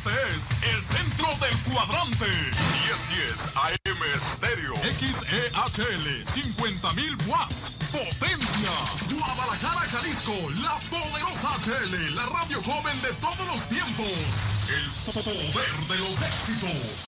Este es el centro del cuadrante. 1010 AM Stereo. XEHL 50.000 watts. Potencia. Guadalajara, Jalisco. La poderosa HL. La radio joven de todos los tiempos. El poder de los éxitos.